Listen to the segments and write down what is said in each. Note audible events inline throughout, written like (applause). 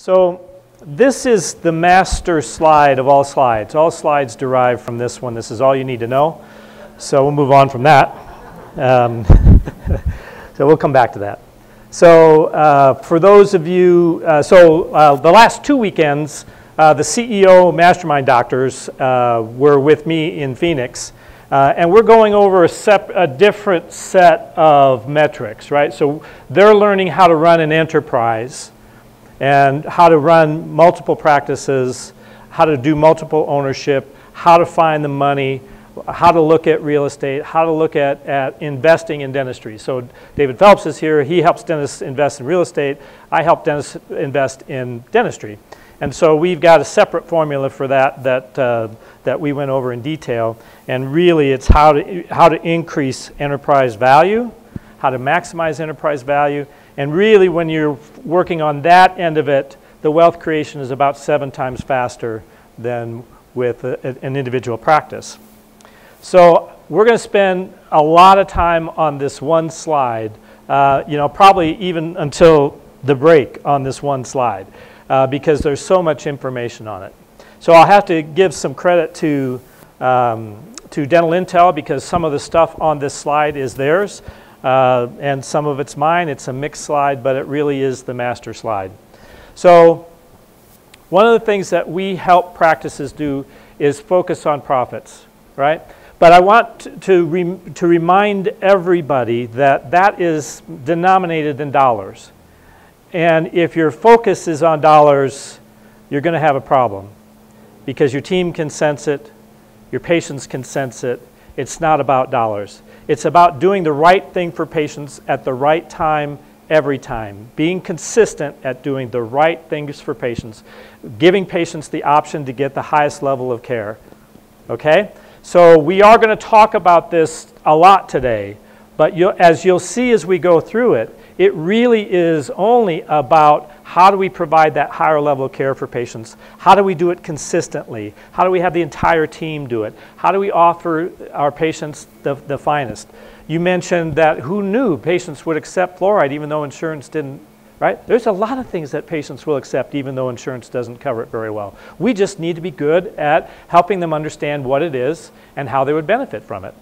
So this is the master slide of all slides. All slides derive from this one. This is all you need to know. So we'll move on from that. Um, (laughs) so we'll come back to that. So uh, for those of you, uh, so uh, the last two weekends, uh, the CEO Mastermind Doctors uh, were with me in Phoenix. Uh, and we're going over a, a different set of metrics, right? So they're learning how to run an enterprise and how to run multiple practices, how to do multiple ownership, how to find the money, how to look at real estate, how to look at, at investing in dentistry. So David Phelps is here. He helps dentists invest in real estate. I help dentists invest in dentistry. And so we've got a separate formula for that that, uh, that we went over in detail. And really, it's how to, how to increase enterprise value, how to maximize enterprise value. And really, when you're working on that end of it, the wealth creation is about seven times faster than with a, an individual practice. So we're going to spend a lot of time on this one slide, uh, you know, probably even until the break on this one slide uh, because there's so much information on it. So I'll have to give some credit to, um, to Dental Intel because some of the stuff on this slide is theirs uh, and some of it's mine. It's a mixed slide, but it really is the master slide. So one of the things that we help practices do is focus on profits, right? But I want to, re- to remind everybody that that is denominated in dollars. And if your focus is on dollars, you're going to have a problem because your team can sense it, your patients can sense it. It's not about dollars. It's about doing the right thing for patients at the right time every time, being consistent at doing the right things for patients, giving patients the option to get the highest level of care. Okay? So we are going to talk about this a lot today, but you'll, as you'll see as we go through it, it really is only about how do we provide that higher level of care for patients? How do we do it consistently? How do we have the entire team do it? How do we offer our patients the, the finest? You mentioned that who knew patients would accept fluoride even though insurance didn't, right? There's a lot of things that patients will accept even though insurance doesn't cover it very well. We just need to be good at helping them understand what it is and how they would benefit from it.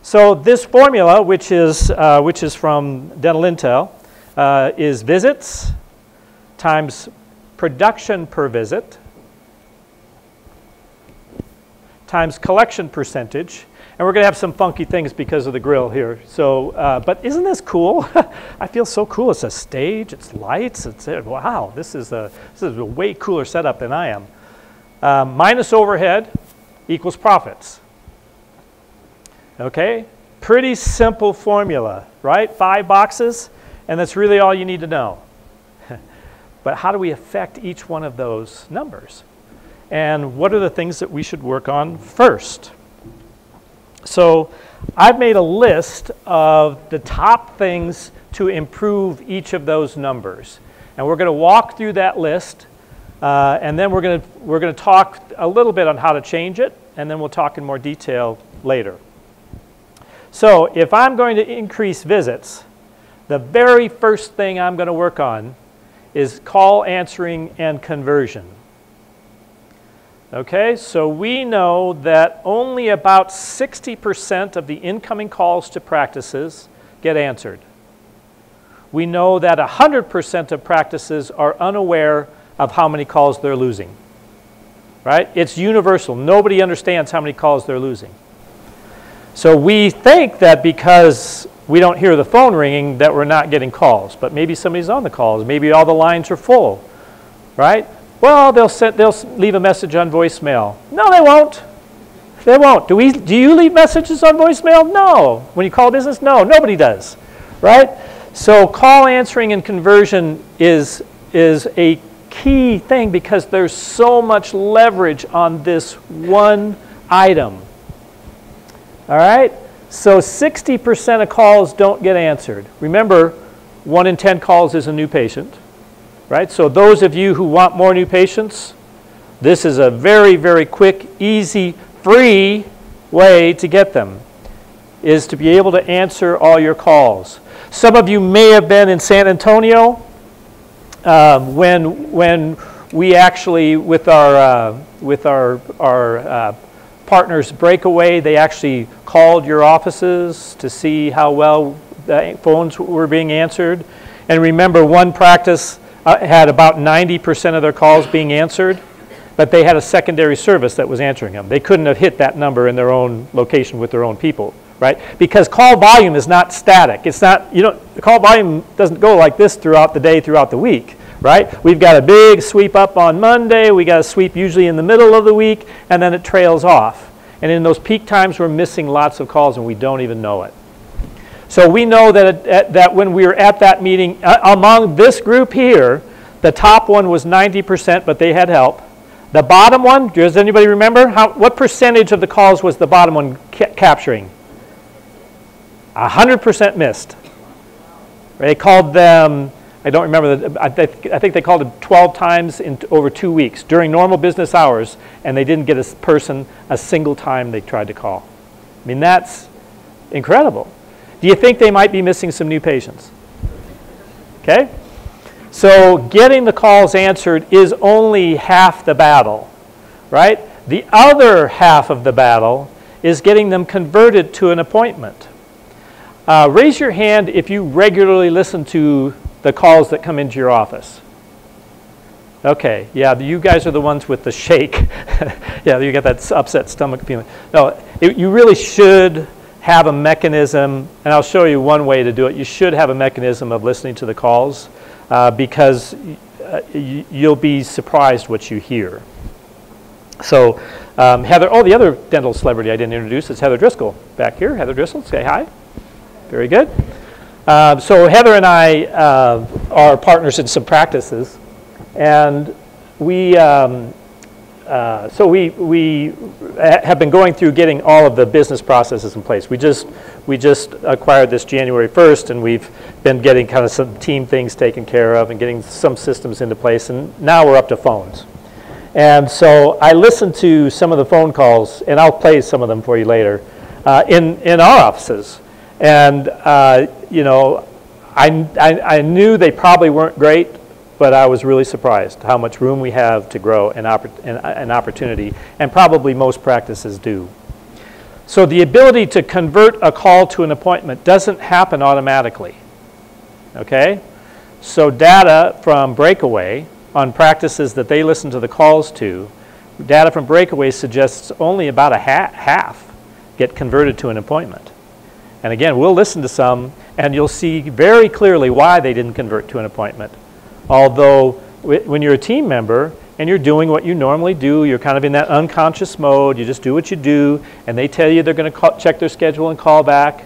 So this formula, which is, uh, which is from Dental Intel, uh, is visits times production per visit times collection percentage. And we're going to have some funky things because of the grill here. So, uh, but isn't this cool? (laughs) I feel so cool. It's a stage, it's lights, it's wow. This is a this is a way cooler setup than I am. Um, minus overhead equals profits. Okay? Pretty simple formula, right? Five boxes, and that's really all you need to know. But how do we affect each one of those numbers? And what are the things that we should work on first? So I've made a list of the top things to improve each of those numbers. And we're going to walk through that list, uh, and then we're going to, we're going to talk a little bit on how to change it, and then we'll talk in more detail later. So if I'm going to increase visits, the very first thing I'm going to work on is call answering and conversion. Okay, so we know that only about 60% of the incoming calls to practices get answered. We know that 100% of practices are unaware of how many calls they're losing. Right? It's universal. Nobody understands how many calls they're losing. So we think that because we don't hear the phone ringing that we're not getting calls, but maybe somebody's on the calls. Maybe all the lines are full, right? Well, they'll, set, they'll leave a message on voicemail. No, they won't. They won't. Do, we, do you leave messages on voicemail? No. When you call business? No, nobody does, right? So call answering and conversion is, is a key thing because there's so much leverage on this one item. All right? So 60% of calls don't get answered. Remember, 1 in 10 calls is a new patient. Right? So those of you who want more new patients, this is a very, very quick, easy, free way to get them is to be able to answer all your calls. Some of you may have been in San Antonio um, when, when we actually, with our, uh, with our, our uh, partners Breakaway, they actually called your offices to see how well the phones were being answered. And remember, one practice uh, had about 90% of their calls being answered, but they had a secondary service that was answering them. They couldn't have hit that number in their own location with their own people, right? Because call volume is not static. It's not, you know, the call volume doesn't go like this throughout the day, throughout the week right? We've got a big sweep up on Monday, we got a sweep usually in the middle of the week, and then it trails off. And in those peak times, we're missing lots of calls and we don't even know it. So we know that, that when we were at that meeting, uh, among this group here, the top one was 90%, but they had help. The bottom one, does anybody remember? How, what percentage of the calls was the bottom one ca capturing? 100% missed. They called them I don't remember, the, I, th I, think they called it 12 times in over two weeks during normal business hours, and they didn't get a person a single time they tried to call. I mean, that's incredible. Do you think they might be missing some new patients? Okay? So getting the calls answered is only half the battle, right? The other half of the battle is getting them converted to an appointment. Uh, raise your hand if you regularly listen to the calls that come into your office. Okay, yeah, you guys are the ones with the shake. (laughs) yeah, you get that upset stomach feeling. No, it, you really should have a mechanism, and I'll show you one way to do it. You should have a mechanism of listening to the calls uh, because uh, you'll be surprised what you hear. So, um, Heather, oh, the other dental celebrity I didn't introduce is Heather Driscoll back here. Heather Driscoll, say hi. Very good. Uh, so Heather and I uh, are partners in some practices, and we um, uh, so we we have been going through getting all of the business processes in place. We just we just acquired this January 1st, and we've been getting kind of some team things taken care of and getting some systems into place, and now we're up to phones. And so I listened to some of the phone calls, and I'll play some of them for you later, uh, in in our offices. And, uh, you know, I, I, I, knew they probably weren't great, but I was really surprised how much room we have to grow an, oppor- an, an opportunity, and probably most practices do. So the ability to convert a call to an appointment doesn't happen automatically. Okay? So data from Breakaway on practices that they listen to the calls to, data from Breakaway suggests only about a ha- half get converted to an appointment. And again, we'll listen to some, and you'll see very clearly why they didn't convert to an appointment. Although, when you're a team member and you're doing what you normally do, you're kind of in that unconscious mode, you just do what you do, and they tell you they're going to check their schedule and call back.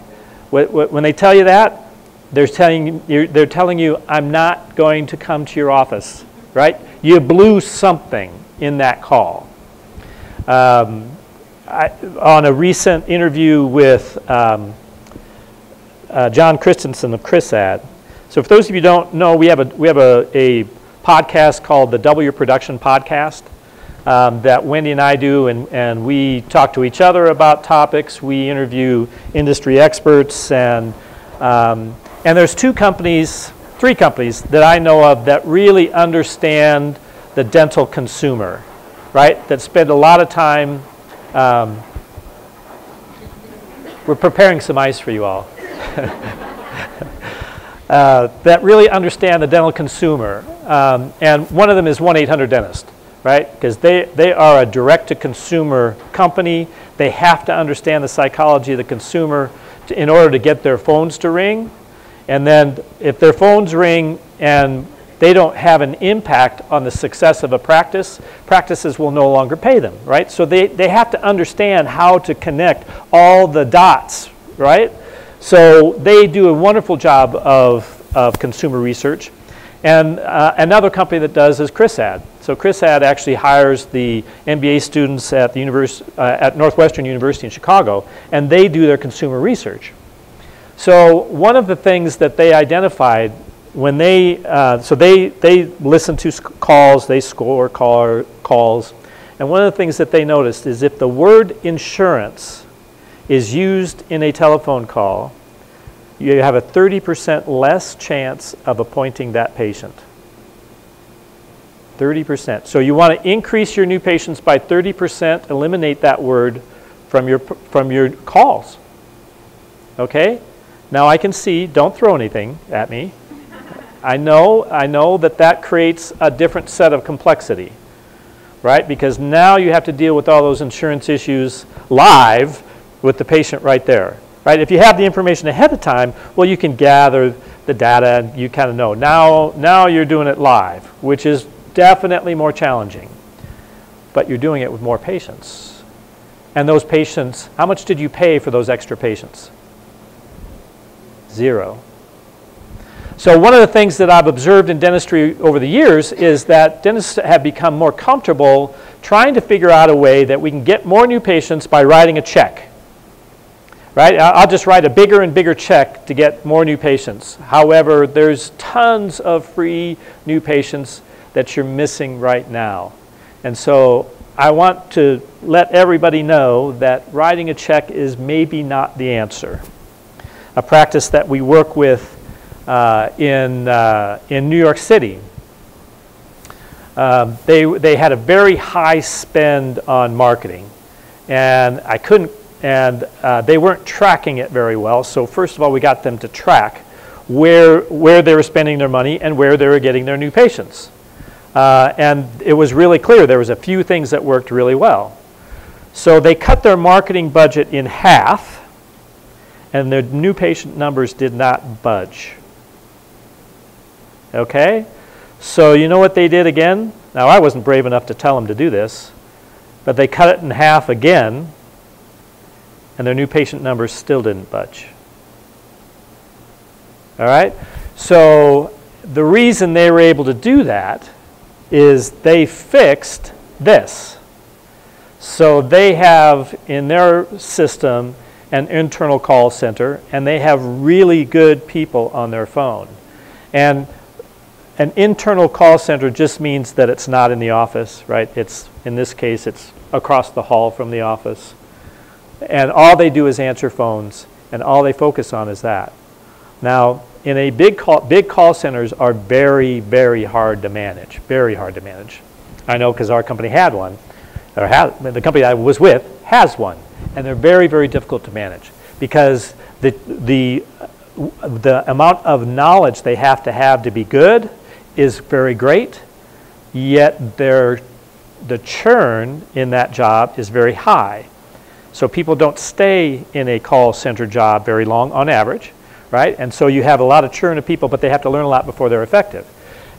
When they tell you that, they're telling, you, they're telling you, I'm not going to come to your office, right? You blew something in that call. Um, I, on a recent interview with um, uh, John Christensen of ChrisAd. So for those of you who don't know, we have a, we have a, a podcast called the W Production Podcast um, that Wendy and I do, and, and we talk to each other about topics. We interview industry experts, and, um, and there's two companies, three companies that I know of that really understand the dental consumer, right? That spend a lot of time. Um, we're preparing some ice for you all. (laughs) uh, that really understand the dental consumer. Um, and one of them is 1-800-DENTIST, right? Because they, they are a direct-to-consumer company. They have to understand the psychology of the consumer to, in order to get their phones to ring. And then if their phones ring and they don't have an impact on the success of a practice, practices will no longer pay them, right? So they, they have to understand how to connect all the dots, right? So they do a wonderful job of, of consumer research. And uh, another company that does is ChrisAd. So ChrisAd actually hires the MBA students at, the univers- uh, at Northwestern University in Chicago, and they do their consumer research. So one of the things that they identified when they, uh, so they, they listen to calls, they score call, calls, and one of the things that they noticed is if the word insurance is used in a telephone call, you have a 30% less chance of appointing that patient. 30%. So you want to increase your new patients by 30%, eliminate that word from your, from your calls. Okay? Now I can see, don't throw anything at me. I know, I know that that creates a different set of complexity, right? Because now you have to deal with all those insurance issues live with the patient right there, right? If you have the information ahead of time, well, you can gather the data and you kind of know. Now, now you're doing it live, which is definitely more challenging, but you're doing it with more patients. And those patients, how much did you pay for those extra patients? Zero. So one of the things that I've observed in dentistry over the years is that dentists have become more comfortable trying to figure out a way that we can get more new patients by writing a check. Right? I'll just write a bigger and bigger check to get more new patients. However, there's tons of free new patients that you're missing right now. And so I want to let everybody know that writing a check is maybe not the answer. A practice that we work with uh, in, uh, in New York City. Um, they, they had a very high spend on marketing, and I couldn't, and uh, they weren't tracking it very well. So first of all, we got them to track where, where they were spending their money and where they were getting their new patients. Uh, and it was really clear there was a few things that worked really well. So they cut their marketing budget in half, and their new patient numbers did not budge. Okay? So you know what they did again? Now, I wasn't brave enough to tell them to do this, but they cut it in half again, and their new patient numbers still didn't budge. All right? So the reason they were able to do that is they fixed this. So they have in their system an internal call center, and they have really good people on their phone. And an internal call center just means that it's not in the office, right? It's, in this case, it's across the hall from the office. And all they do is answer phones, and all they focus on is that. Now, in a big call, big call centers are very, very hard to manage, very hard to manage. I know because our company had one, or had, the company I was with has one, and they're very, very difficult to manage because the, the, the amount of knowledge they have to have to be good is very great, yet their, the churn in that job is very high. So people don't stay in a call center job very long on average, right? And so you have a lot of churn of people, but they have to learn a lot before they're effective.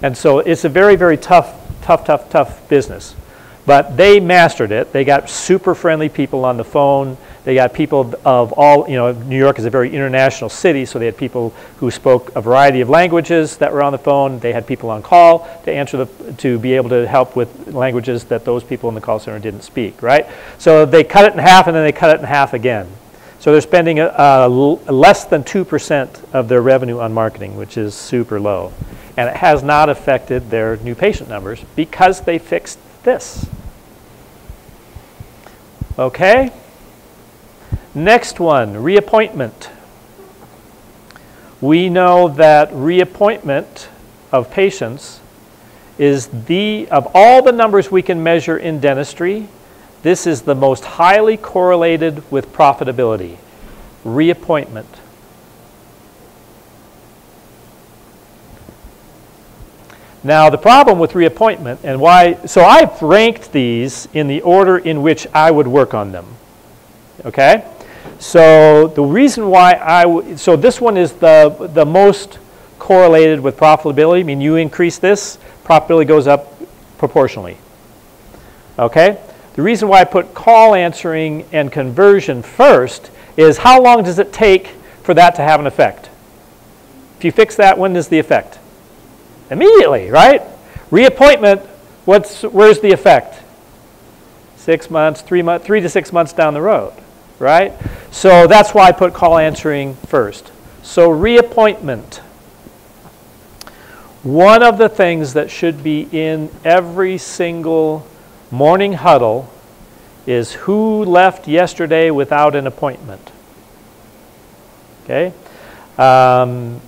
And so it's a very, very tough, tough, tough, tough business. But they mastered it. They got super friendly people on the phone. They got people of all, you know, New York is a very international city, so they had people who spoke a variety of languages that were on the phone. They had people on call to answer the, to be able to help with languages that those people in the call center didn't speak, right? So they cut it in half and then they cut it in half again. So they're spending uh, uh, less than 2% of their revenue on marketing, which is super low. And it has not affected their new patient numbers because they fixed this. Okay? Next one, reappointment. We know that reappointment of patients is the, of all the numbers we can measure in dentistry, this is the most highly correlated with profitability. Reappointment. Now, the problem with reappointment and why, so I've ranked these in the order in which I would work on them. Okay? So the reason why I, so this one is the, the most correlated with profitability. I mean, you increase this, profitability goes up proportionally. Okay? The reason why I put call answering and conversion first is how long does it take for that to have an effect? If you fix that, when does the effect? Immediately, right? Reappointment, what's, where's the effect? Six months, three, months, three to six months down the road right? So that's why I put call answering first. So reappointment. One of the things that should be in every single morning huddle is who left yesterday without an appointment. Okay? Um,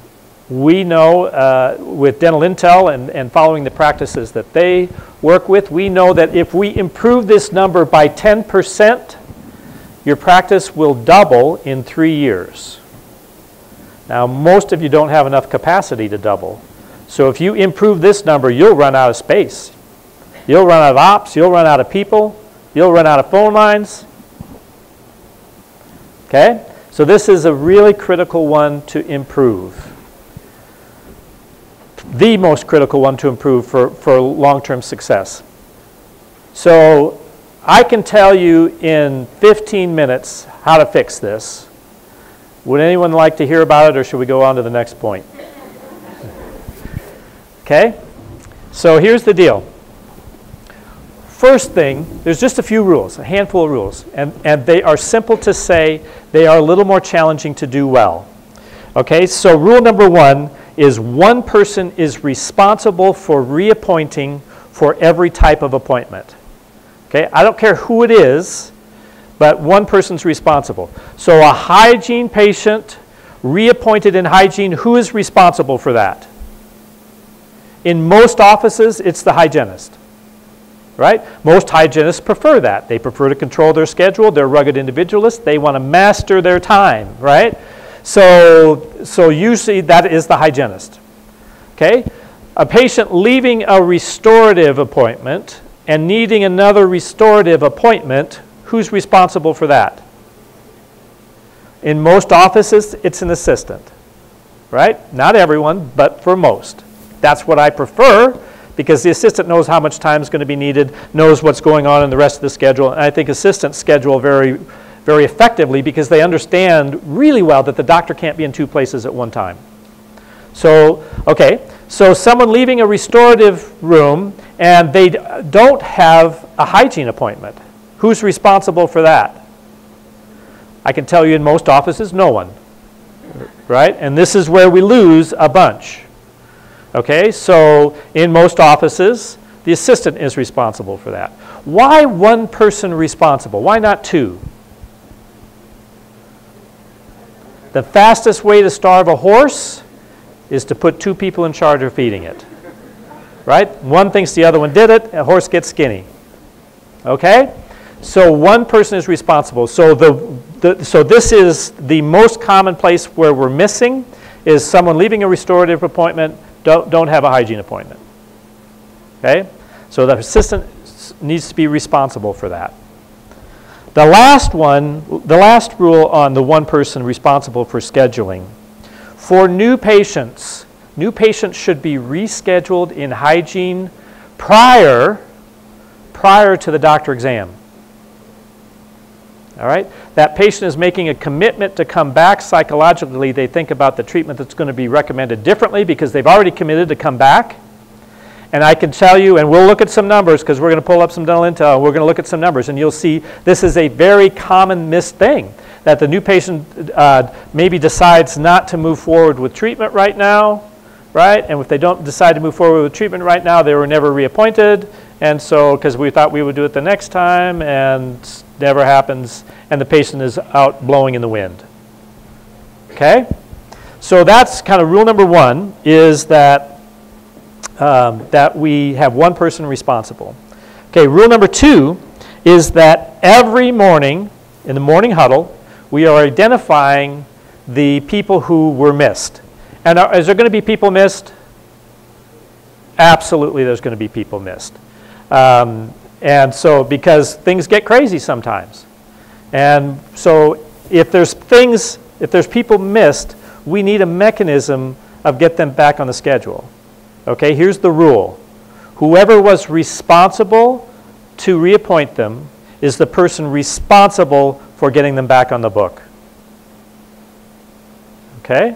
we know uh, with Dental Intel and, and following the practices that they work with, we know that if we improve this number by 10%, your practice will double in three years. Now, most of you don't have enough capacity to double. So if you improve this number, you'll run out of space. You'll run out of ops, you'll run out of people, you'll run out of phone lines. Okay? So this is a really critical one to improve. The most critical one to improve for, for long-term success. So I can tell you in 15 minutes how to fix this. Would anyone like to hear about it or should we go on to the next point? Okay? So here's the deal. First thing, there's just a few rules, a handful of rules, and, and they are simple to say, they are a little more challenging to do well. Okay, so rule number one is one person is responsible for reappointing for every type of appointment. Okay, I don't care who it is, but one person's responsible. So a hygiene patient reappointed in hygiene, who is responsible for that? In most offices, it's the hygienist right? Most hygienists prefer that. They prefer to control their schedule. They're rugged individualists. They want to master their time, right? So, so usually that is the hygienist. Okay? A patient leaving a restorative appointment and needing another restorative appointment, who's responsible for that? In most offices, it's an assistant, right? Not everyone, but for most. That's what I prefer because the assistant knows how much time is going to be needed, knows what's going on in the rest of the schedule. And I think assistants schedule very, very effectively because they understand really well that the doctor can't be in two places at one time. So, okay, so someone leaving a restorative room and they don't have a hygiene appointment. Who's responsible for that? I can tell you in most offices, no one. Right? And this is where we lose a bunch. Okay, so in most offices, the assistant is responsible for that. Why one person responsible? Why not two? The fastest way to starve a horse is to put two people in charge of feeding it. Right? One thinks the other one did it, a horse gets skinny. Okay? So one person is responsible. So, the, the, so this is the most common place where we're missing is someone leaving a restorative appointment don't, don't have a hygiene appointment. Okay? So the assistant needs to be responsible for that. The last one, the last rule on the one person responsible for scheduling. For new patients, new patients should be rescheduled in hygiene prior, prior to the doctor exam. All right? That patient is making a commitment to come back psychologically. They think about the treatment that's going to be recommended differently because they've already committed to come back. And I can tell you, and we'll look at some numbers because we're going to pull up some dental intel. We're going to look at some numbers, and you'll see this is a very common missed thing that the new patient uh, maybe decides not to move forward with treatment right now, right? And if they don't decide to move forward with treatment right now, they were never reappointed. And so, because we thought we would do it the next time, and never happens, and the patient is out blowing in the wind. Okay? So that's kind of rule number one is that, um, that we have one person responsible. Okay, rule number two is that every morning in the morning huddle, we are identifying the people who were missed. And are, is there going to be people missed? Absolutely, there's going to be people missed. Um, and so, because things get crazy sometimes. And so, if there's things, if there's people missed, we need a mechanism of get them back on the schedule. Okay, here's the rule. Whoever was responsible to reappoint them is the person responsible for getting them back on the book. Okay?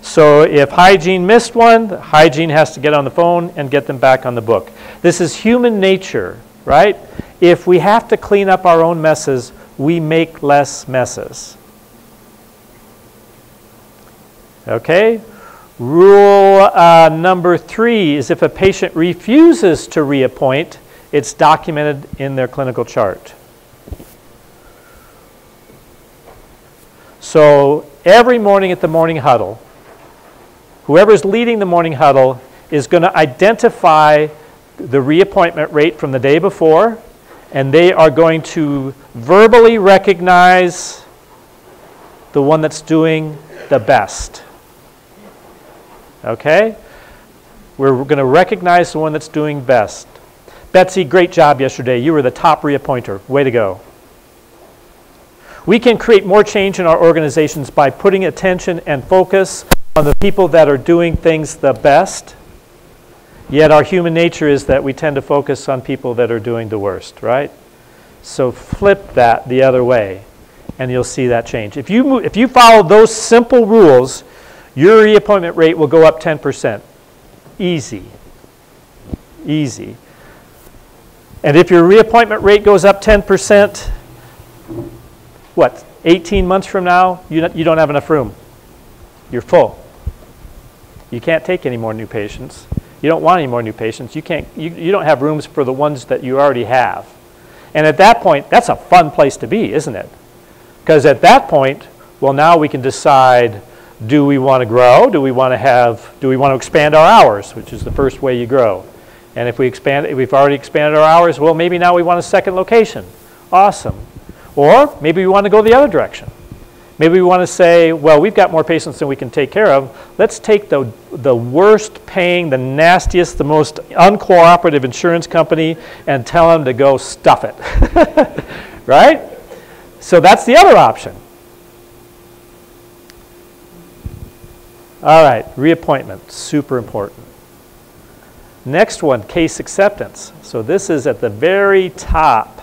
So if hygiene missed one, hygiene has to get on the phone and get them back on the book. This is human nature right? If we have to clean up our own messes, we make less messes. Okay? Rule uh, number three is if a patient refuses to reappoint, it's documented in their clinical chart. So every morning at the morning huddle, whoever's leading the morning huddle is going to identify the reappointment rate from the day before, and they are going to verbally recognize the one that's doing the best. Okay? We're going to recognize the one that's doing best. Betsy, great job yesterday. You were the top reappointer. Way to go. We can create more change in our organizations by putting attention and focus on the people that are doing things the best. Yet our human nature is that we tend to focus on people that are doing the worst, right? So flip that the other way, and you'll see that change. If you, move, if you follow those simple rules, your reappointment rate will go up 10%. Easy. Easy. And if your reappointment rate goes up 10%, what, 18 months from now, you, you don't have enough room. You're full. You can't take any more new patients. You don't want any more new patients. You, can't, you, you don't have rooms for the ones that you already have. And at that point, that's a fun place to be, isn't it? Because at that point, well, now we can decide do we want to grow? Do we want to have, do we want to expand our hours, which is the first way you grow? And if we expand, if we've already expanded our hours, well, maybe now we want a second location. Awesome. Or maybe we want to go the other direction. Maybe we want to say, well, we've got more patients than we can take care of. Let's take the, the worst paying, the nastiest, the most uncooperative insurance company and tell them to go stuff it. (laughs) right? So that's the other option. All right, reappointment, super important. Next one, case acceptance. So this is at the very top,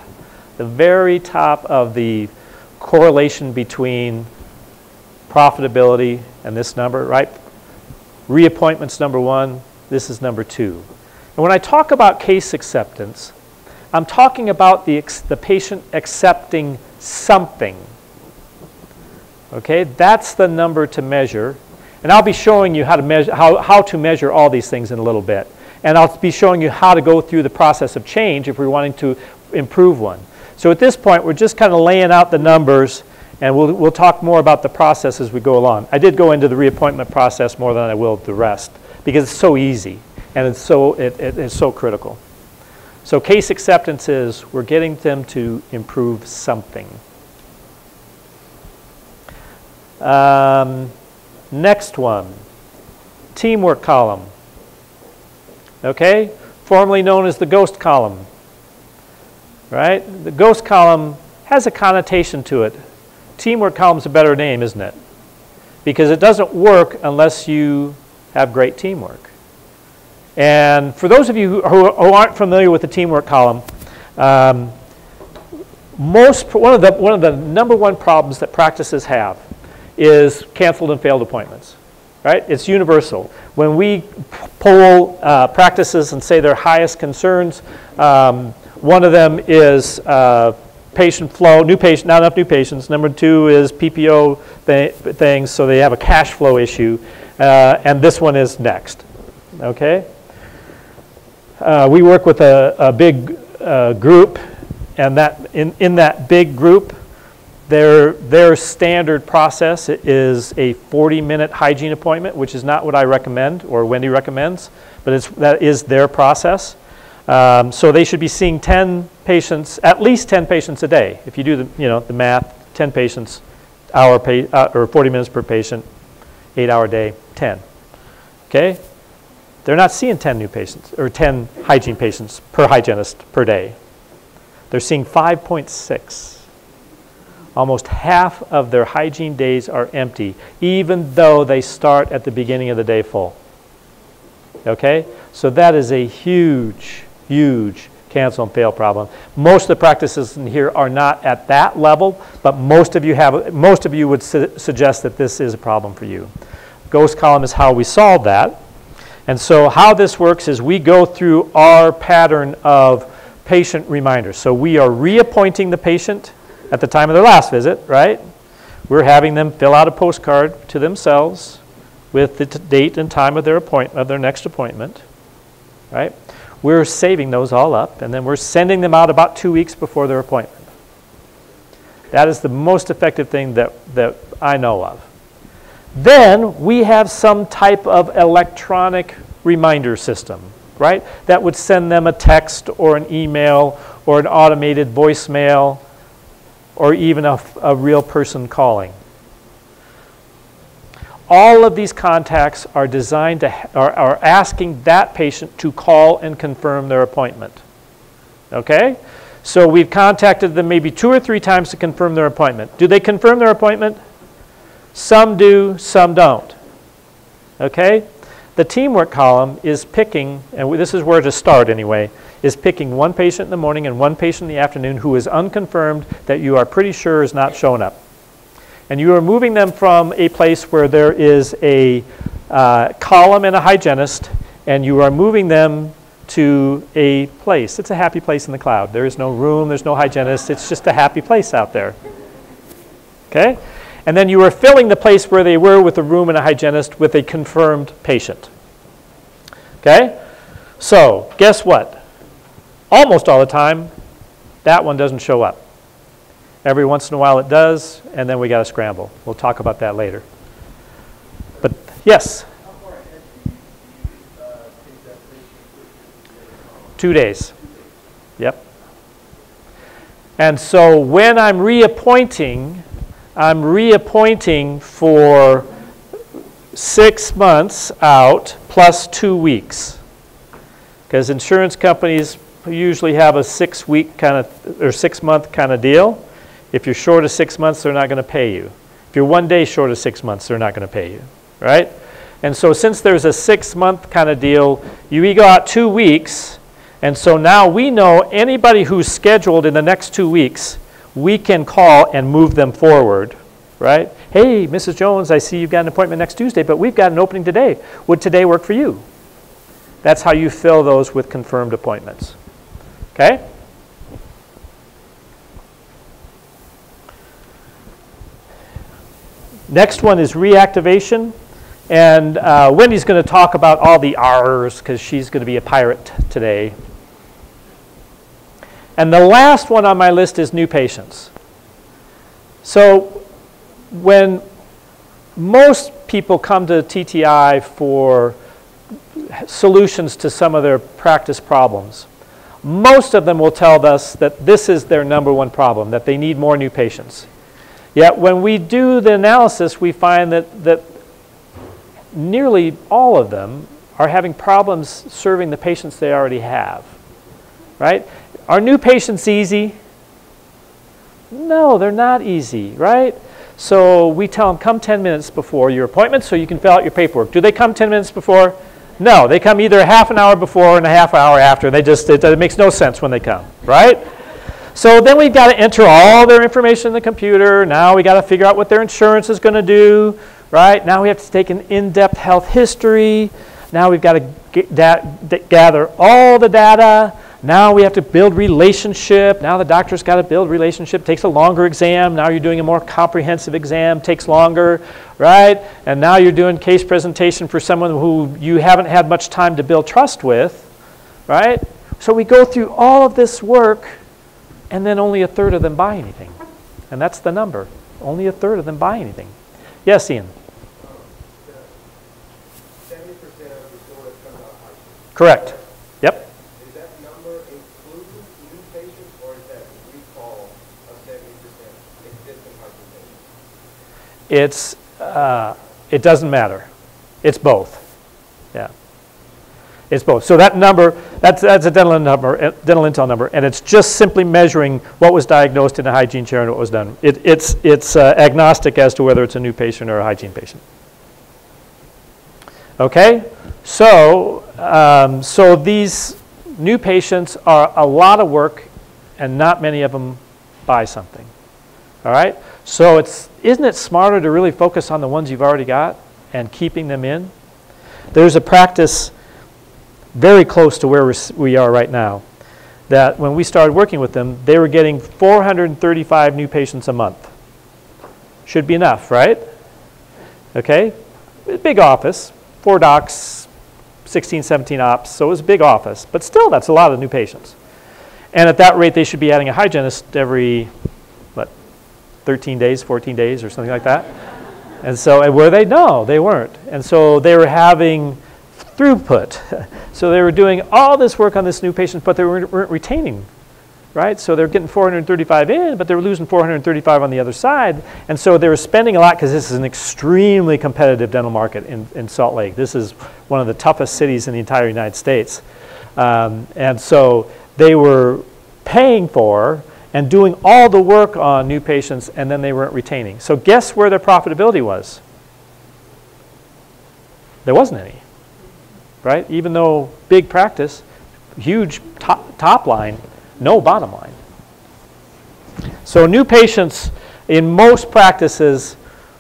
the very top of the correlation between profitability and this number, right? Reappointments number one, this is number two. And when I talk about case acceptance, I'm talking about the, the patient accepting something. Okay, that's the number to measure. And I'll be showing you how to measure, how, how to measure all these things in a little bit. And I'll be showing you how to go through the process of change if we're wanting to improve one. So at this point, we're just kind of laying out the numbers, and we'll, we'll talk more about the process as we go along. I did go into the reappointment process more than I will the rest, because it's so easy, and it's so, it, it, it's so critical. So case acceptance is we're getting them to improve something. Um, Next one, teamwork column. Okay, formerly known as the ghost column. Right? The ghost column has a connotation to it. Teamwork column is a better name, isn't it? Because it doesn't work unless you have great teamwork. And for those of you who, who aren't familiar with the teamwork column, um, most one of the one of the number one problems that practices have is canceled and failed appointments, right? It's universal. When we poll uh, practices and say their highest concerns, um, one of them is uh, patient flow, new patient, not enough new patients. Number two is PPO th things, so they have a cash flow issue. Uh, and this one is next, okay? Uh, we work with a, a big uh, group, and that in, in that big group, their, their standard process is a 40-minute hygiene appointment, which is not what I recommend or Wendy recommends, but it's, that is their process. Um, so they should be seeing 10 patients, at least 10 patients a day. If you do the, you know, the math, 10 patients, hour pay, uh, or 40 minutes per patient, eight hour day, 10. Okay? They're not seeing 10 new patients or 10 hygiene patients per hygienist per day. They're seeing 5.6 almost half of their hygiene days are empty, even though they start at the beginning of the day full. Okay? So that is a huge, huge cancel and fail problem. Most of the practices in here are not at that level, but most of you have most of you would su suggest that this is a problem for you. Ghost column is how we solve that. And so how this works is we go through our pattern of patient reminders. So we are reappointing the patient at the time of their last visit, right? We're having them fill out a postcard to themselves with the date and time of their appointment, of their next appointment, right? We're saving those all up, and then we're sending them out about two weeks before their appointment. That is the most effective thing that, that I know of. Then we have some type of electronic reminder system, right? That would send them a text or an email or an automated voicemail or even a, a real person calling. All of these contacts are designed to, are, are asking that patient to call and confirm their appointment. Okay? So we've contacted them maybe two or three times to confirm their appointment. Do they confirm their appointment? Some do, some don't. Okay? The teamwork column is picking, and this is where to start anyway, is picking one patient in the morning and one patient in the afternoon who is unconfirmed that you are pretty sure is not showing up. And you are moving them from a place where there is a uh, column and a hygienist, and you are moving them to a place. It's a happy place in the cloud. There is no room, there's no hygienist, it's just a happy place out there. Okay? And then you are filling the place where they were with a room and a hygienist with a confirmed patient. Okay? So, guess what? Almost all the time, that one doesn't show up. Every once in a while it does, and then we got to scramble. We'll talk about that later. But yes? Two days. Yep. And so when I'm reappointing, I'm reappointing for six months out plus two weeks. Because insurance companies usually have a six week kind of, or six month kind of deal. If you're short of six months, they're not going to pay you. If you're one day short of six months, they're not going to pay you, right? And so since there's a six month kind of deal, you go out two weeks, and so now we know anybody who's scheduled in the next two weeks, we can call and move them forward, right? Hey, Mrs. Jones, I see you've got an appointment next Tuesday, but we've got an opening today. Would today work for you? That's how you fill those with confirmed appointments. Okay? Next one is reactivation. And uh, Wendy's going to talk about all the R's because she's going to be a pirate today. And the last one on my list is new patients. So when most people come to TTI for solutions to some of their practice problems, most of them will tell us that this is their number one problem, that they need more new patients. Yet when we do the analysis, we find that, that nearly all of them are having problems serving the patients they already have. Right? Are new patients easy? No, they're not easy, right? So we tell them, come 10 minutes before your appointment so you can fill out your paperwork. Do they come 10 minutes before? No, they come either half an hour before and a half hour after. They just, it, it makes no sense when they come, right? So then we've got to enter all their information in the computer. Now we got to figure out what their insurance is going to do, right? Now we have to take an in-depth health history. Now we've got to gather all the data. Now we have to build relationship. Now the doctor's got to build relationship. Takes a longer exam. Now you're doing a more comprehensive exam. Takes longer, right? And now you're doing case presentation for someone who you haven't had much time to build trust with, right? So we go through all of this work, and then only a third of them buy anything. And that's the number. Only a third of them buy anything. Yes, Ian. Correct. Yep. is that number including new patients or is that recall of It's, uh, it doesn't matter. It's both. It's both. So that number, that's, that's a dental, number, uh, dental intel number, and it's just simply measuring what was diagnosed in a hygiene chair and what was done. It, it's it's uh, agnostic as to whether it's a new patient or a hygiene patient. Okay? So, um, so these new patients are a lot of work, and not many of them buy something. All right? So it's, isn't it smarter to really focus on the ones you've already got and keeping them in? There's a practice very close to where we are right now that when we started working with them, they were getting 435 new patients a month. Should be enough, right? Okay? Big office, four docs, 16, 17 ops, so it was a big office. But still, that's a lot of new patients. And at that rate, they should be adding a hygienist every 13 days, 14 days, or something like that. And so, and were they? No, they weren't. And so they were having throughput. (laughs) so they were doing all this work on this new patient, but they weren't, retaining, right? So they're getting 435 in, but they were losing 435 on the other side. And so they were spending a lot because this is an extremely competitive dental market in, in Salt Lake. This is one of the toughest cities in the entire United States. Um, and so they were paying for and doing all the work on new patients, and then they weren't retaining. So guess where their profitability was? There wasn't any, right? Even though big practice, huge top, top line, no bottom line. So new patients in most practices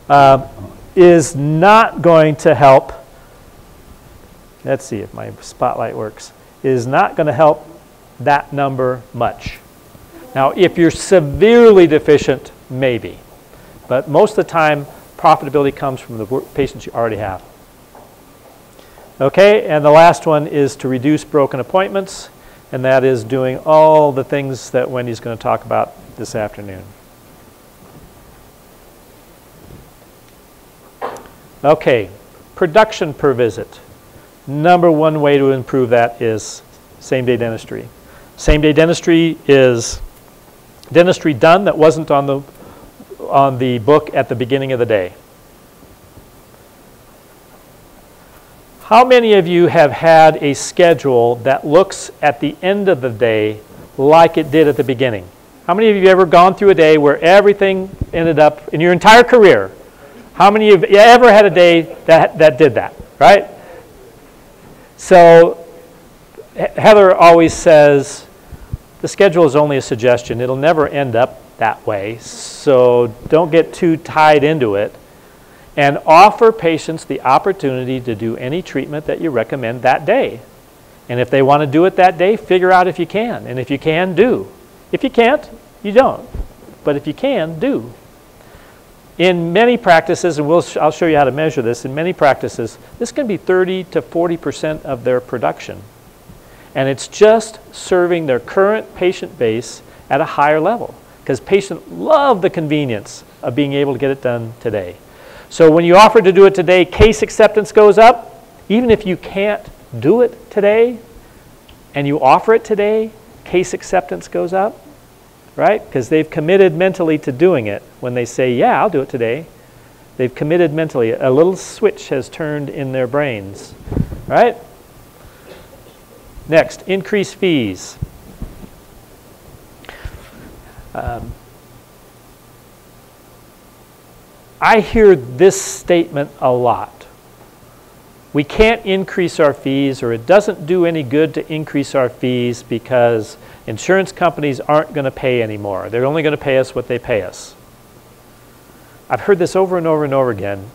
uh, is not going to help. Let's see if my spotlight works. Is not going to help that number much. Now, if you're severely deficient, maybe. But most of the time, profitability comes from the patients you already have. Okay, and the last one is to reduce broken appointments, and that is doing all the things that Wendy's going to talk about this afternoon. Okay, production per visit. Number one way to improve that is same day dentistry. Same day dentistry is dentistry done that wasn't on the, on the book at the beginning of the day. How many of you have had a schedule that looks at the end of the day like it did at the beginning? How many of you ever gone through a day where everything ended up in your entire career? How many of you ever had a day that, that did that, right? So Heather always says, the schedule is only a suggestion. It'll never end up that way, so don't get too tied into it. And offer patients the opportunity to do any treatment that you recommend that day. And if they want to do it that day, figure out if you can. And if you can, do. If you can't, you don't. But if you can, do. In many practices, and we'll sh I'll show you how to measure this, in many practices, this can be 30 to 40% of their production and it's just serving their current patient base at a higher level because patients love the convenience of being able to get it done today. So when you offer to do it today, case acceptance goes up. Even if you can't do it today and you offer it today, case acceptance goes up, right? Because they've committed mentally to doing it. When they say, yeah, I'll do it today, they've committed mentally. A little switch has turned in their brains, right? Next, increase fees. Um, I hear this statement a lot. We can't increase our fees, or it doesn't do any good to increase our fees because insurance companies aren't going to pay anymore. They're only going to pay us what they pay us. I've heard this over and over and over again,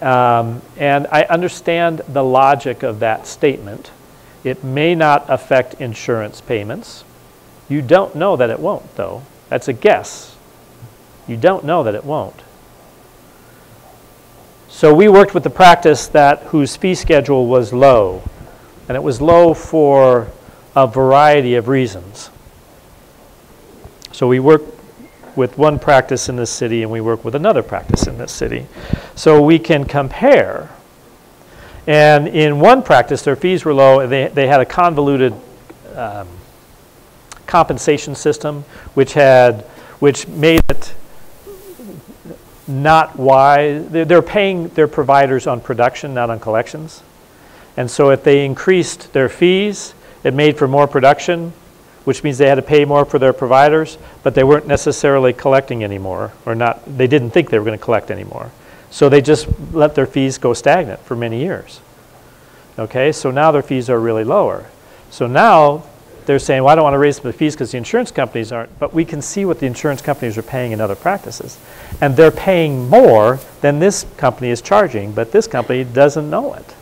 um, and I understand the logic of that statement. It may not affect insurance payments. You don't know that it won't, though. That's a guess. You don't know that it won't. So we worked with the practice that whose fee schedule was low, and it was low for a variety of reasons. So we work with one practice in this city and we work with another practice in this city. So we can compare and in one practice, their fees were low. and They, they had a convoluted um, compensation system, which had, which made it not wise. They're, they're paying their providers on production, not on collections. And so if they increased their fees, it made for more production, which means they had to pay more for their providers, but they weren't necessarily collecting anymore, or not, they didn't think they were going to collect anymore. So they just let their fees go stagnant for many years. Okay, so now their fees are really lower. So now they're saying, well, I don't want to raise the fees because the insurance companies aren't, but we can see what the insurance companies are paying in other practices. And they're paying more than this company is charging, but this company doesn't know it.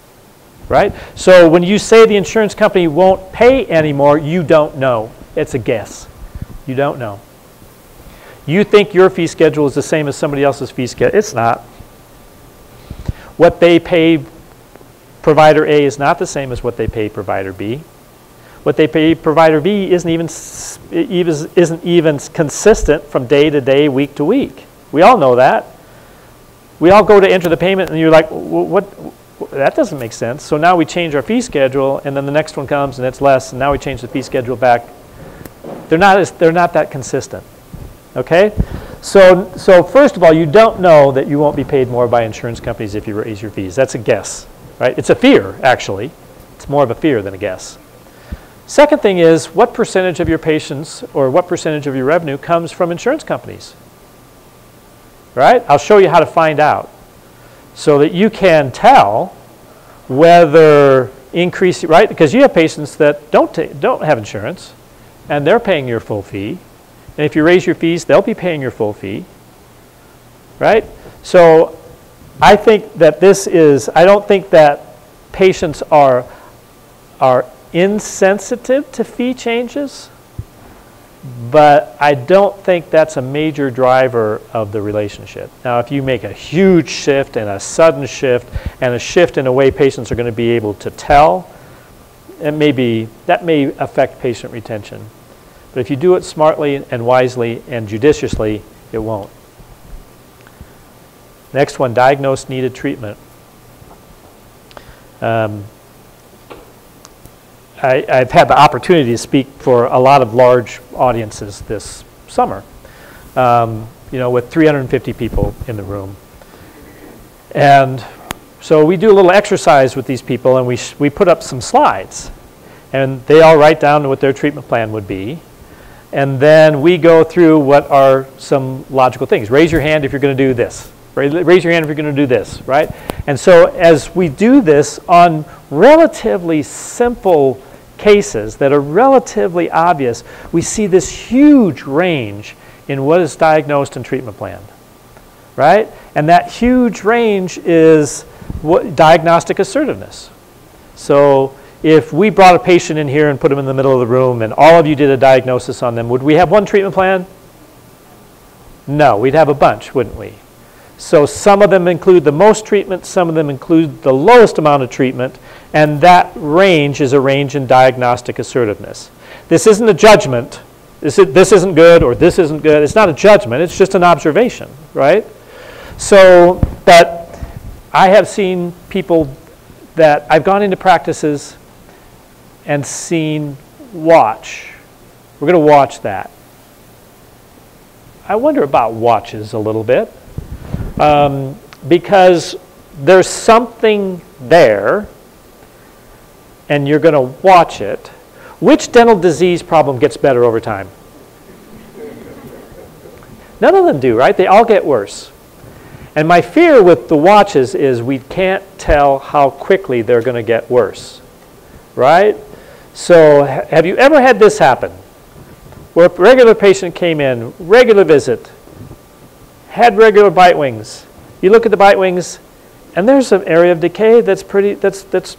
Right? So when you say the insurance company won't pay anymore, you don't know. It's a guess. You don't know. You think your fee schedule is the same as somebody else's fee schedule. It's not. What they pay provider A is not the same as what they pay provider B. What they pay provider B isn't even, isn't even consistent from day to day, week to week. We all know that. we all go to enter the payment, and you're like, what? That doesn't make sense. So now we change our fee schedule, and then the next one comes, and it's less, and now we change the fee schedule back. They're not, as, they're not that consistent. Okay? So, so first of all, you don't know that you won't be paid more by insurance companies if you raise your fees. That's a guess, right? It's a fear, actually. It's more of a fear than a guess. Second thing is, what percentage of your patients or what percentage of your revenue comes from insurance companies? Right? I'll show you how to find out so that you can tell whether increase, right? Because you have patients that don't, don't have insurance and they're paying your full fee. And if you raise your fees, they'll be paying your full fee. Right? So I think that this is, I don't think that patients are, are insensitive to fee changes, but I don't think that's a major driver of the relationship. Now, if you make a huge shift and a sudden shift and a shift in a way patients are going to be able to tell, it may be, that may affect patient retention. But if you do it smartly and wisely and judiciously, it won't. Next one, diagnosed needed treatment. Um, I, have had the opportunity to speak for a lot of large audiences this summer, um, you know, with 350 people in the room. And so we do a little exercise with these people and we, we put up some slides. And they all write down what their treatment plan would be. And then we go through what are some logical things. Raise your hand if you're going to do this. Raise your hand if you're going to do this, right? And so as we do this on relatively simple cases that are relatively obvious, we see this huge range in what is diagnosed and treatment planned, right? And that huge range is what, diagnostic assertiveness. So if we brought a patient in here and put them in the middle of the room and all of you did a diagnosis on them, would we have one treatment plan? No, we'd have a bunch, wouldn't we? So some of them include the most treatment, some of them include the lowest amount of treatment, and that range is a range in diagnostic assertiveness. This isn't a judgment. This, is, this isn't good or this isn't good. It's not a judgment, it's just an observation, right? So, but I have seen people that I've gone into practices and seen watch. We're going to watch that. I wonder about watches a little bit um, because there's something there and you're going to watch it. Which dental disease problem gets better over time? None of them do, right? They all get worse. And my fear with the watches is we can't tell how quickly they're going to get worse, right? So have you ever had this happen? Where a regular patient came in, regular visit, had regular bite wings. You look at the bite wings, and there's an area of decay that's pretty, that's, that's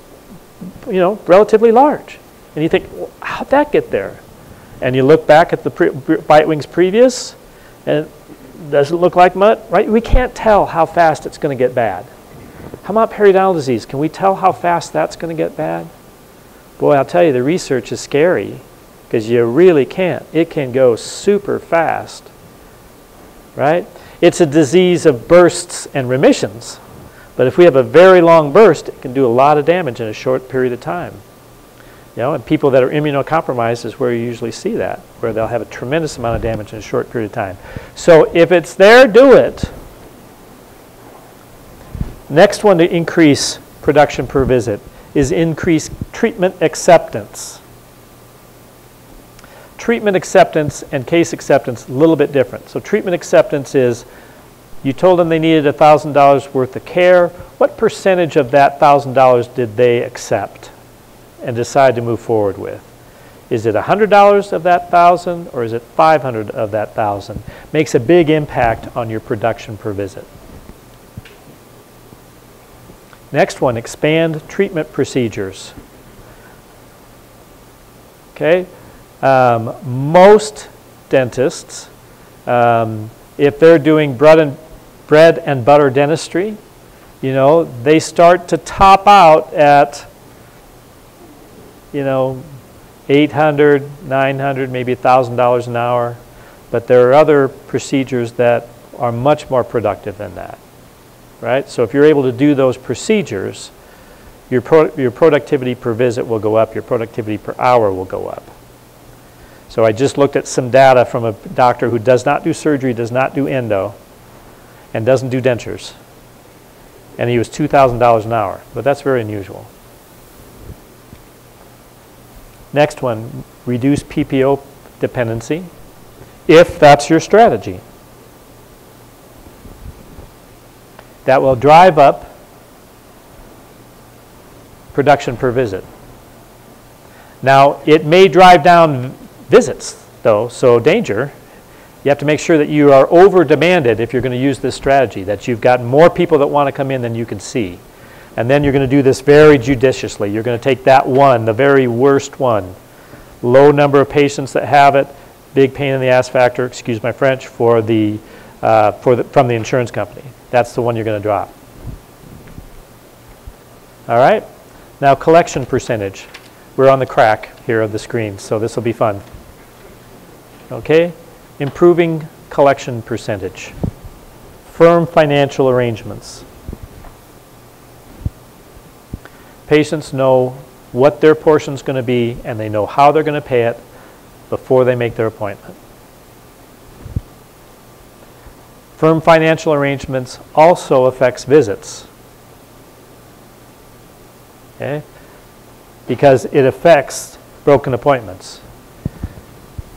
you know, relatively large. And you think, well, how'd that get there? And you look back at the pre- bite wings previous, and it doesn't look like much, right? We can't tell how fast it's going to get bad. How about periodontal disease? Can we tell how fast that's going to get bad? Boy, I'll tell you, the research is scary because you really can't. It can go super fast, right? It's a disease of bursts and remissions. But if we have a very long burst, it can do a lot of damage in a short period of time. You know, and people that are immunocompromised is where you usually see that, where they'll have a tremendous amount of damage in a short period of time. So if it's there, do it. Next one to increase production per visit is increase treatment acceptance. Treatment acceptance and case acceptance, a little bit different. So treatment acceptance is you told them they needed $1,000 worth of care. What percentage of that $1,000 did they accept and decide to move forward with? Is it $100 of that 1000 or is it 500 of that 1000? Makes a big impact on your production per visit. Next one, expand treatment procedures. Okay, um, most dentists, um, if they're doing bread and, bread and butter dentistry, you know, they start to top out at, you know, 800, 900, maybe $1,000 an hour. But there are other procedures that are much more productive than that. right? So if you're able to do those procedures, your, pro your productivity per visit will go up, your productivity per hour will go up. So I just looked at some data from a doctor who does not do surgery, does not do endo, and doesn't do dentures. And he was $2,000 an hour, but that's very unusual. Next one, reduce PPO dependency, if that's your strategy. That will drive up production per visit. Now, it may drive down visits, though, so danger. You have to make sure that you are over demanded if you're going to use this strategy, that you've got more people that want to come in than you can see. And then you're going to do this very judiciously. You're going to take that one, the very worst one, low number of patients that have it, big pain in the ass factor, excuse my French, for the, uh, for the, from the insurance company. That's the one you're going to drop. All right? Now collection percentage. We're on the crack here of the screen, so this will be fun. Okay? Improving collection percentage. Firm financial arrangements. Patients know what their portion is going to be and they know how they're going to pay it before they make their appointment. Firm financial arrangements also affects visits. Okay? Because it affects broken appointments.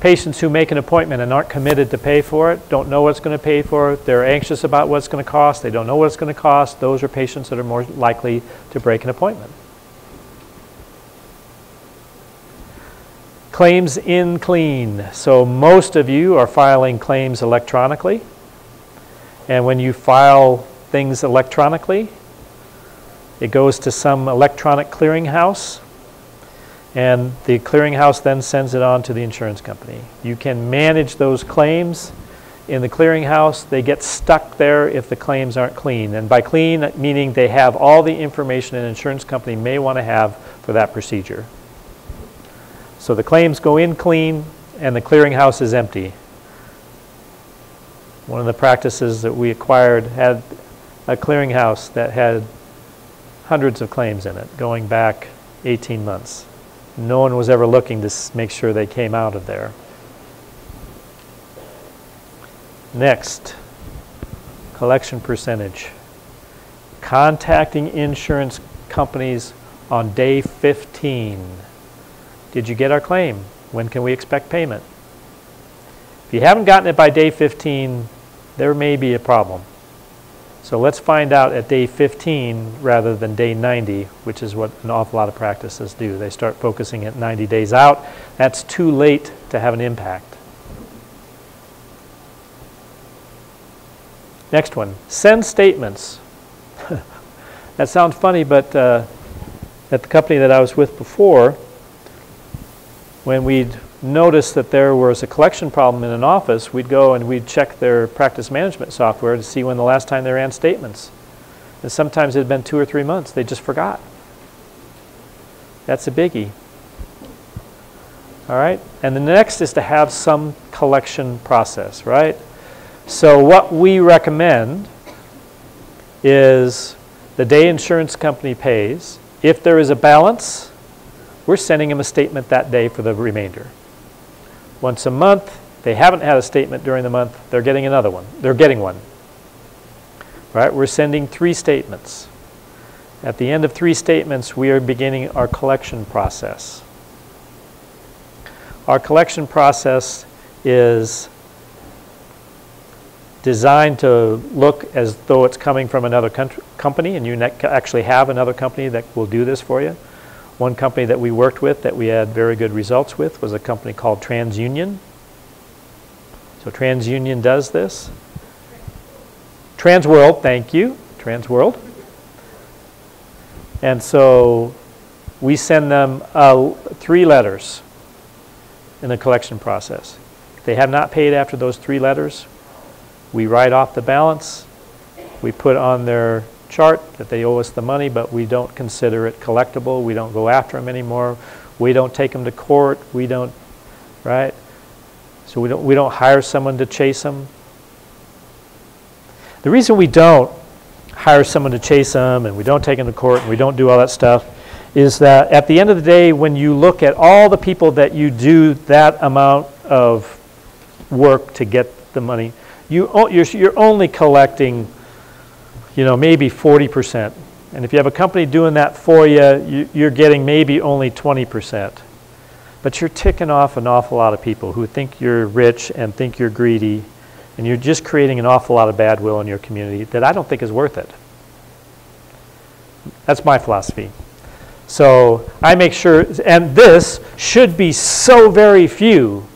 Patients who make an appointment and aren't committed to pay for it, don't know what's going to pay for it, they're anxious about what's going to cost, they don't know what it's going to cost, those are patients that are more likely to break an appointment. Claims in clean. So most of you are filing claims electronically. And when you file things electronically, it goes to some electronic clearinghouse, and the clearinghouse then sends it on to the insurance company. You can manage those claims in the clearinghouse. They get stuck there if the claims aren't clean. And by clean, meaning they have all the information an insurance company may want to have for that procedure. So the claims go in clean and the clearinghouse is empty. One of the practices that we acquired had a clearinghouse that had hundreds of claims in it going back 18 months. No one was ever looking to make sure they came out of there. Next, collection percentage. Contacting insurance companies on day 15 did you get our claim? When can we expect payment? If you haven't gotten it by day 15, there may be a problem. So let's find out at day 15 rather than day 90, which is what an awful lot of practices do. They start focusing at 90 days out. That's too late to have an impact. Next one, send statements. (laughs) that sounds funny, but uh, at the company that I was with before, when we'd notice that there was a collection problem in an office, we'd go and we'd check their practice management software to see when the last time they ran statements. And sometimes it had been two or three months. They just forgot. That's a biggie. All right? And the next is to have some collection process, right? So what we recommend is the day insurance company pays. If there is a balance, we're sending them a statement that day for the remainder. Once a month, they haven't had a statement during the month, they're getting another one. They're getting one. Right? We're sending three statements. At the end of three statements, we are beginning our collection process. Our collection process is designed to look as though it's coming from another company, and you actually have another company that will do this for you. One company that we worked with that we had very good results with was a company called TransUnion. So TransUnion does this. Transworld, thank you, Transworld. And so we send them uh, three letters in the collection process. If they have not paid after those three letters, we write off the balance. We put on their chart that they owe us the money, but we don't consider it collectible. We don't go after them anymore. We don't take them to court. We don't, right? So we don't, we don't hire someone to chase them. The reason we don't hire someone to chase them, and we don't take them to court, and we don't do all that stuff, is that at the end of the day, when you look at all the people that you do that amount of work to get the money, you, you're, you're only collecting, you know, maybe 40%. And if you have a company doing that for you, you you're getting maybe only 20%. But you're ticking off an awful lot of people who think you're rich and think you're greedy, and you're just creating an awful lot of bad will in your community that I don't think is worth it. That's my philosophy. So I make sure, and this should be so very few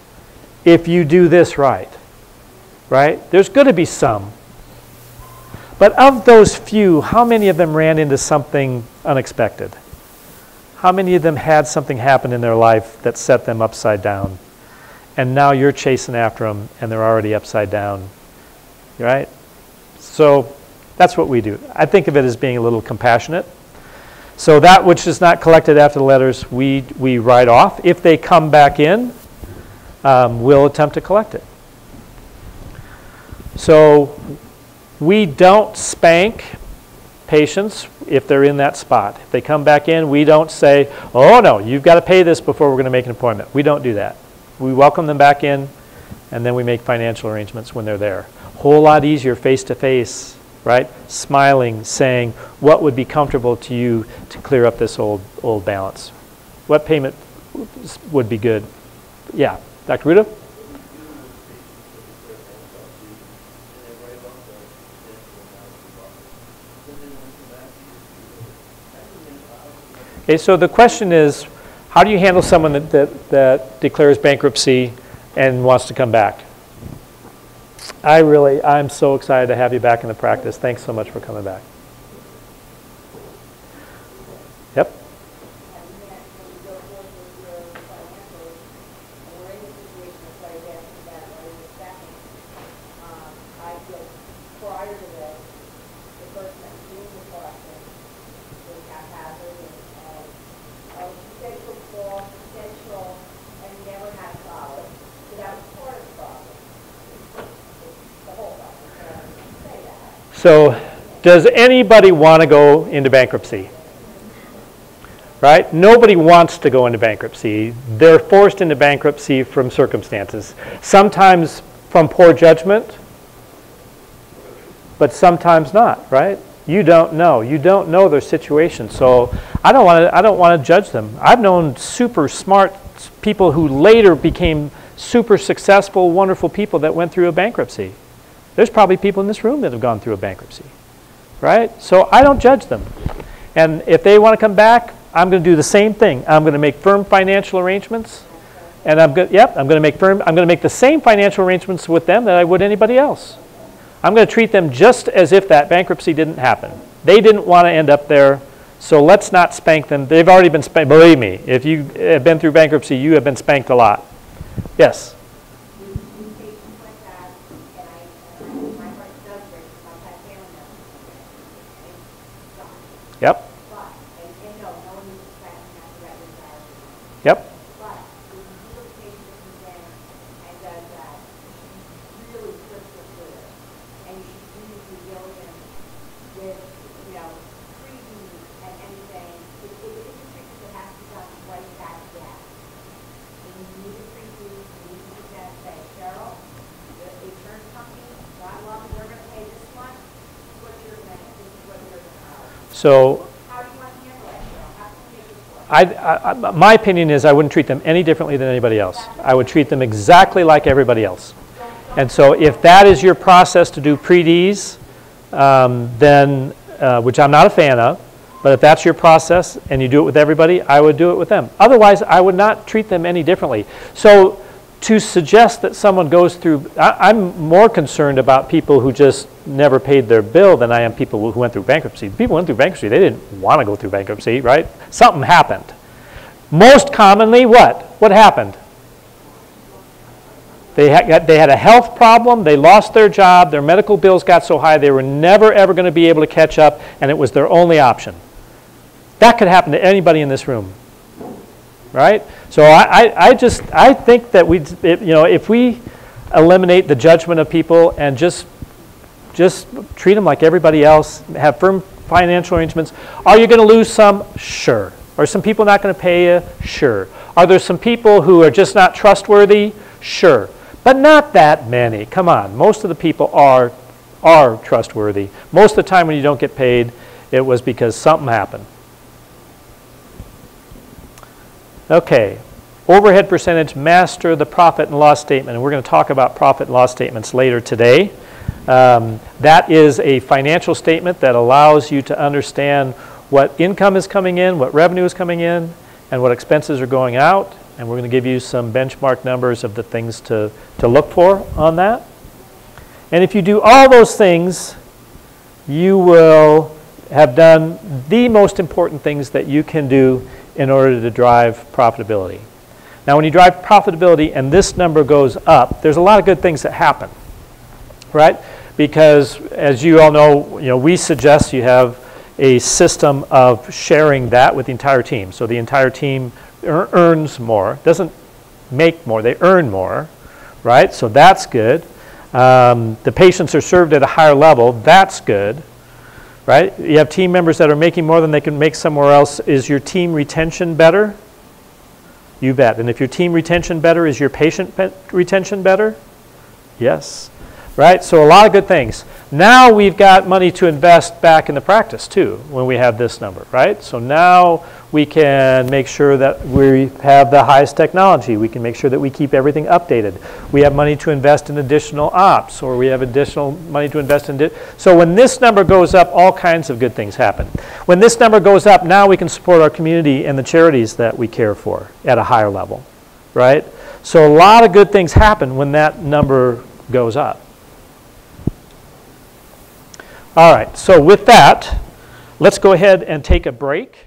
if you do this right. Right? There's going to be some. But of those few, how many of them ran into something unexpected? How many of them had something happen in their life that set them upside down? And now you're chasing after them and they're already upside down. Right? So that's what we do. I think of it as being a little compassionate. So that which is not collected after the letters, we, we write off. If they come back in, um, we'll attempt to collect it. So we don't spank patients if they're in that spot. If they come back in, we don't say, oh no, you've got to pay this before we're going to make an appointment. We don't do that. We welcome them back in, and then we make financial arrangements when they're there. Whole lot easier face to face, right? Smiling, saying, what would be comfortable to you to clear up this old, old balance? What payment would be good? Yeah, Dr. Ruda? Okay, so the question is, how do you handle someone that, that, that declares bankruptcy and wants to come back? I really, I'm so excited to have you back in the practice. Thanks so much for coming back. Yep. I feel prior to this, the person that was doing the collection was haphazard and, um, uh, she said football, potential, and never had a solid. So that was part of the problem. The whole problem, so I didn't say that. So, does anybody want to go into bankruptcy? Right? Nobody wants to go into bankruptcy. They're forced into bankruptcy from circumstances. Sometimes from poor judgment, but sometimes not, right? You don't know. You don't know their situation. So I don't want to I don't want to judge them. I've known super smart people who later became super successful, wonderful people that went through a bankruptcy. There's probably people in this room that have gone through a bankruptcy. Right? So I don't judge them. And if they want to come back, I'm going to do the same thing. I'm going to make firm financial arrangements. And I'm going yep, I'm going to make firm I'm going to make the same financial arrangements with them that I would anybody else. I'm going to treat them just as if that bankruptcy didn't happen. They didn't want to end up there, so let's not spank them. They've already been spanked. Believe me, if you have been through bankruptcy, you have been spanked a lot. Yes. We, we patients like that, and I, and I, my heart does break, because I've had family members. And it sucks. Yep. But, and, and no, no one needs to track and have to write this out. Yep. But when you do a patient that comes in and does that, you should be really crystal clear. And you should do due diligence with, you know, treating and anything. If, if it is a treatment that has to be done right back then, then you need to treat you, you need to sit down and say, Cheryl, the insurance company, God love it, they're gonna pay this much, this is what you're gonna, this is what you're gonna owe. So How do you want to handle that, Cheryl? How can we make this I, I, I- my opinion is I wouldn't treat them any differently than anybody else. I would treat them exactly like everybody else. And so if that is your process to do pre-Ds, um, then, uh, which I'm not a fan of, but if that's your process and you do it with everybody, I would do it with them. Otherwise, I would not treat them any differently. So to suggest that someone goes through, I, I'm more concerned about people who just never paid their bill than I am people who went through bankruptcy. People went through bankruptcy, they didn't want to go through bankruptcy, right? Something happened. Most commonly, what? What happened? They had, they had a health problem, they lost their job, their medical bills got so high they were never ever going to be able to catch up, and it was their only option. That could happen to anybody in this room, right? So I, I, I just, I think that we, you know, if we eliminate the judgment of people and just Just treat them like everybody else, have firm financial arrangements. Are you going to lose some? Sure. Are some people not going to pay you? Sure. Are there some people who are just not trustworthy? Sure. But not that many. Come on. Most of the people are, are trustworthy. Most of the time when you don't get paid, it was because something happened. Okay. Overhead percentage, master the profit and loss statement. And we're going to talk about profit and loss statements later today. Um, that is a financial statement that allows you to understand what income is coming in, what revenue is coming in, and what expenses are going out. And we're going to give you some benchmark numbers of the things to, to look for on that. And if you do all those things, you will have done the most important things that you can do in order to drive profitability. Now, when you drive profitability and this number goes up, there's a lot of good things that happen, right? Because as you all know, you know, we suggest you have a system of sharing that with the entire team. So the entire team ear- earns more, doesn't make more, they earn more, right? So that's good. Um, the patients are served at a higher level, that's good, right? You have team members that are making more than they can make somewhere else. Is your team retention better? You bet. And if your team retention better, is your patient retention better? Yes. Right? So a lot of good things. Now we've got money to invest back in the practice too when we have this number, right? So now we can make sure that we have the highest technology. We can make sure that we keep everything updated. We have money to invest in additional ops or we have additional money to invest in. So when this number goes up, all kinds of good things happen. When this number goes up, now we can support our community and the charities that we care for at a higher level, right? So a lot of good things happen when that number goes up. All right, so with that, let's go ahead and take a break.